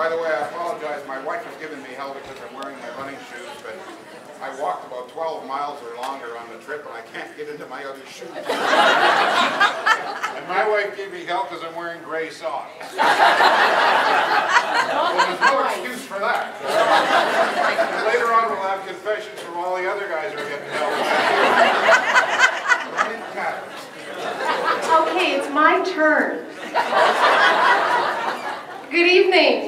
By the way, I apologize. My wife has given me hell because I'm wearing my running shoes, but I walked about 12 miles or longer on the trip, and I can't get into my other shoes. and my wife gave me hell because I'm wearing gray socks. well, there's no excuse for that. And later on, we'll have confessions from all the other guys who are getting hell. Okay, it's my turn. Good evening.